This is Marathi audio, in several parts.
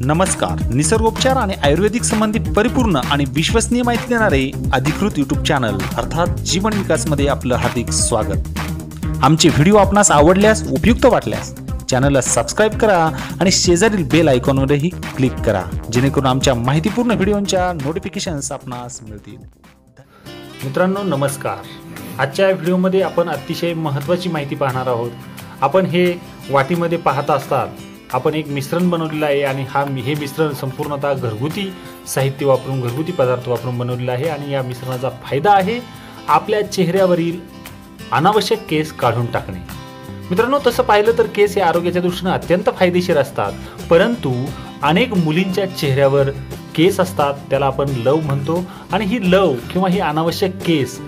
नमस्कार. निसर्गोपचार आणि आयुर्वेदिक संबंधी परिपूर्ण आणि विश्वसनीय माहिती देणारे अधिकृत युट्यूब चॅनल अर्थात जीवन विकासमध्ये आपलं हार्दिक स्वागत. आमचे व्हिडिओ आपणास आवडल्यास उपयुक्त वाटल्यास चॅनलला सबस्क्राईब करा आणि शेजारील बेल आयकॉनवरही क्लिक करा. जेणेकरून आमच्या माहितीपूर्ण व्हिडिओंच्या नोटिफिकेशन्स आपणास मिळतील. मित्रांनो नमस्कार. आजच्या व्हिडिओमध्ये आपण अतिशय महत्त्वाची माहिती पाहणार आहोत. आपण हे वाटीमध्ये पाहत असतात. आपण एक मिश्रण बनवलेलं आहे आणि हा हे मिश्रण संपूर्णतः घरगुती साहित्य वापरून घरगुती पदार्थ वापरून बनवलेलं आहे आणि या मिश्रणाचा फायदा आहे आपल्या चेहऱ्यावरील अनावश्यक केस काढून टाकणे. मित्रांनो तसं पाहिलं तर केस हे आरोग्याच्या दृष्टीनं अत्यंत फायदेशीर असतात. परंतु अनेक मुलींच्या चेहऱ्यावर केस असतात त्याला आपण लव म्हणतो आणि ही लव किंवा ही अनावश्यक केस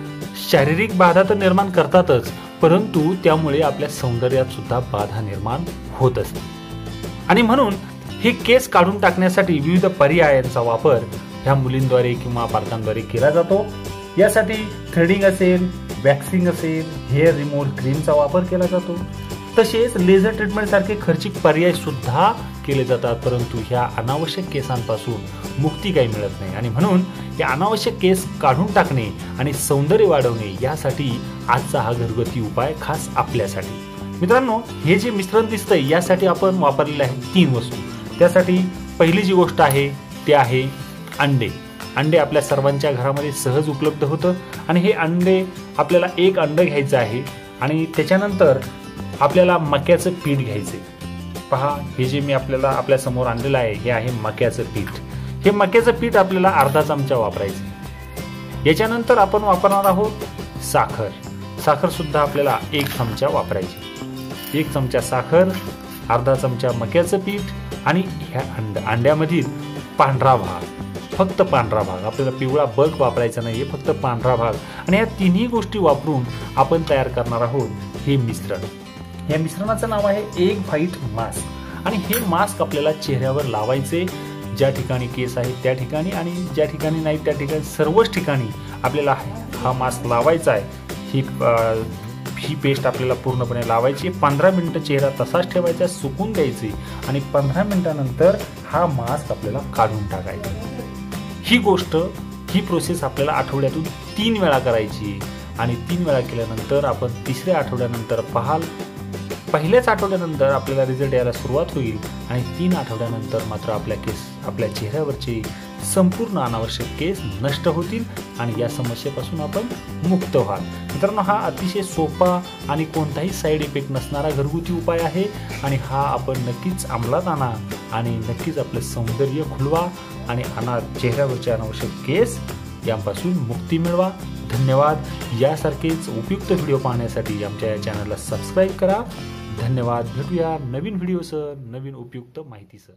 शारीरिक बाधा तर निर्माण करतातच परंतु त्यामुळे आपल्या सौंदर्यात सुद्धा बाधा निर्माण होत असते. आणि म्हणून हे केस काढून टाकण्यासाठी विविध पर्यायांचा वापर ह्या मुलींद्वारे किंवा पालकांद्वारे केला जातो. यासाठी थ्रेडिंग असेल वॅक्सिंग असेल हेअर रिमूव्हल क्रीमचा वापर केला जातो. तसेच लेझर ट्रीटमेंट सारखे खर्चिक पर्याय सुद्धा केले जातात परंतु ह्या अनावश्यक केसांपासून मुक्ती काही मिळत नाही. आणि म्हणून हे अनावश्यक केस काढून टाकणे आणि सौंदर्य वाढवणे यासाठी आजचा हा घरगुती उपाय खास आपल्यासाठी. मित्रांनो हे जे मिश्रण दिसतंय यासाठी आपण वापरलेले आहे तीन वस्तू. त्यासाठी पहिली जी गोष्ट आहे ते आहे अंडे. अंडे आपल्या सर्वांच्या घरामध्ये सहज उपलब्ध होतं आणि हे अंडे आपल्याला एक अंडं घ्यायचं आहे आणि त्याच्यानंतर आपल्याला मक्याचं पीठ घ्यायचं पहा हे जे मी आपल्याला आपल्यासमोर आणलेलं आहे हे आहे मक्याचं पीठ. हे मक्याचं पीठ आपल्याला अर्धा चमचा वापरायचं याच्यानंतर आपण वापरणार आहोत साखर. साखरसुद्धा आपल्याला एक चमचा वापरायची एक चमचा साखर अर्धा चमचा मक्याचं पीठ आणि ह्या अंड अंड्यामधील पांढरा भाग. फक्त पांढरा भाग. आपल्याला पिवळा बग वापरायचा नाही फक्त पांढरा भाग. आणि या तिन्ही गोष्टी वापरून आपण तयार करणार आहोत हे मिश्रण. या मिश्रणाचं नाव आहे एक व्हाईट मास्क. आणि हे मास्क आपल्याला चेहऱ्यावर लावायचे. ज्या ठिकाणी केस आहेत त्या ठिकाणी आणि ज्या ठिकाणी नाही त्या ठिकाणी सर्वच ठिकाणी आपल्याला हा मास्क लावायचा आहे. ही ही पेस्ट आपल्याला पूर्णपणे लावायची पंधरा मिनटं चेहरा तसाच ठेवायचा सुकून द्यायची आणि पंधरा मिनटानंतर हा मास्क आपल्याला काढून टाकायचा. ही गोष्ट ही प्रोसेस आपल्याला आठवड्यातून तीन वेळा करायची आणि तीन वेळा केल्यानंतर आपण तिसऱ्या आठवड्यानंतर पाहाल. पहिल्याच आठवड्यानंतर आपल्याला रिझल्ट यायला सुरुवात होईल आणि तीन आठवड्यानंतर मात्र आपल्या केस आपल्या चेहऱ्यावरची संपूर्ण अनावश्यक केस नष्ट होतील आणि या समस्येपासून आपण मुक्त व्हाल. मित्रांनो हा अतिशय सोपा आणि कोणताही साईड इफेक्ट नसणारा घरगुती उपाय आहे आणि हा आपण नक्कीच अंमलात आणा आणि नक्कीच आपलं सौंदर्य खुलवा आणि अना चेहऱ्यावरचे अनावश्यक केस यापासून मुक्ती मिळवा. धन्यवाद. यासारखेच उपयुक्त व्हिडिओ पाहण्यासाठी आमच्या या चॅनलला सबस्क्राईब करा. धन्यवाद. भेटूया नवीन व्हिडिओसह नवीन उपयुक्त माहितीसह.